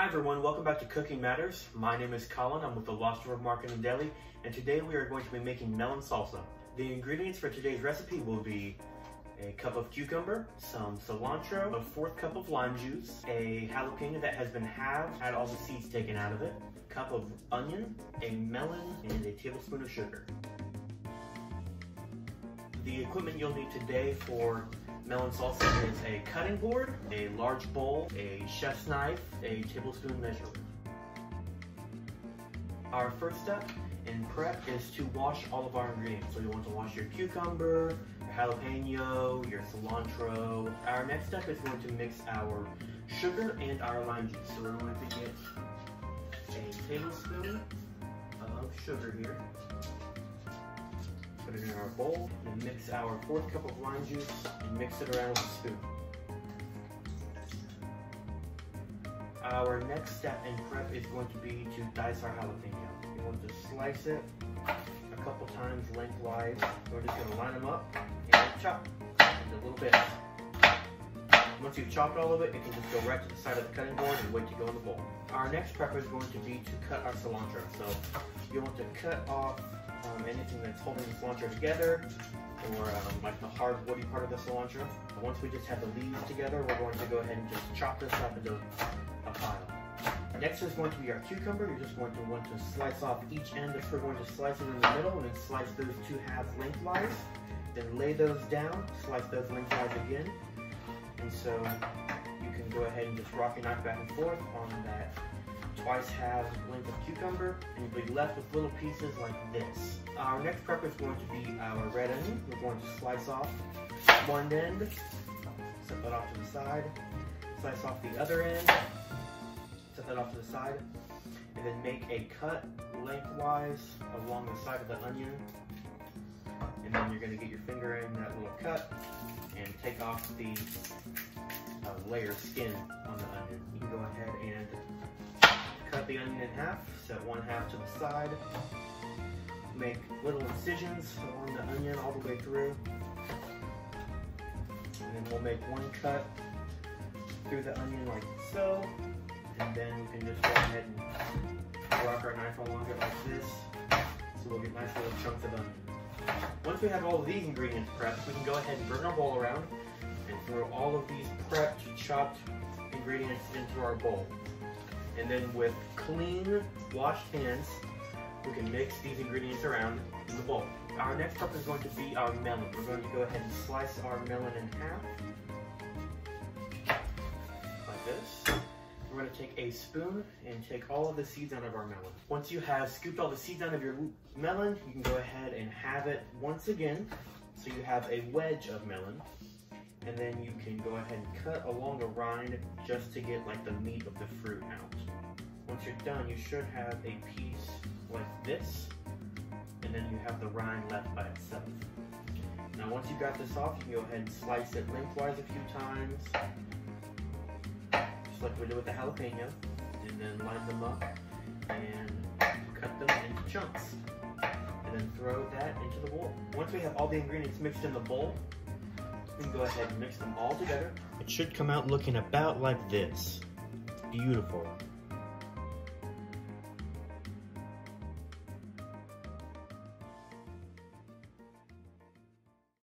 Hi everyone, welcome back to Cooking Matters. My name is Collin, I'm with the Lost River Market and Deli, and today we are going to be making melon salsa. The ingredients for today's recipe will be a cup of cucumber, some cilantro, a fourth cup of lime juice, a jalapeno that has been halved, had all the seeds taken out of it, a cup of onion, a melon, and a tablespoon of sugar. The equipment you'll need today for melon salsa is a cutting board, a large bowl, a chef's knife, a tablespoon measure. Our first step in prep is to wash all of our ingredients. So you want to wash your cucumber, your jalapeno, your cilantro. Our next step is going to mix our sugar and our lime juice. So we're going to get a tablespoon of sugar here put it in our bowl, and mix our fourth cup of lime juice and mix it around with a spoon. Our next step in prep is going to be to dice our jalapeno. You want to slice it a couple times lengthwise. We're just going to line them up and chop into little bits. Once you've chopped all of it, it can just go right to the side of the cutting board and wait to go in the bowl. Our next prep is going to be to cut our cilantro. So you want to cut off um, anything that's holding the cilantro together or um, like the hard woody part of the cilantro. once we just have the leaves together, we're going to go ahead and just chop this up into a pile. Next is going to be our cucumber. You're just going to want to slice off each end. If we're going to slice it in the middle and then slice those two halves lengthwise. Then lay those down, slice those lengthwise again. And so you can go ahead and just rock your knife back and forth on that twice halves length of cucumber, and you'll be left with little pieces like this. Our next prep is going to be our red onion. We're going to slice off one end, set that off to the side, slice off the other end, set that off to the side, and then make a cut lengthwise along the side of the onion. And then you're going to get your finger in that little cut and take off the uh, layer of skin on the onion. You can go ahead and the onion in half, set one half to the side, make little incisions along the onion all the way through, and then we'll make one cut through the onion like so, and then we can just go ahead and rock our knife along it like this, so we'll get nice little chunks of onion. Once we have all of these ingredients prepped, we can go ahead and bring our bowl around and throw all of these prepped, chopped ingredients into our bowl. And then with clean, washed hands, we can mix these ingredients around in the bowl. Our next step is going to be our melon. We're going to go ahead and slice our melon in half, like this. We're going to take a spoon and take all of the seeds out of our melon. Once you have scooped all the seeds out of your melon, you can go ahead and halve it once again. So you have a wedge of melon and then you can go ahead and cut along the rind just to get like the meat of the fruit out. Once you're done, you should have a piece like this, and then you have the rind left by itself. Now once you've got this off, you can go ahead and slice it lengthwise a few times, just like we did with the jalapeno, and then line them up and cut them into chunks. And then throw that into the bowl. Once we have all the ingredients mixed in the bowl, can go ahead and mix them all together. It should come out looking about like this. Beautiful.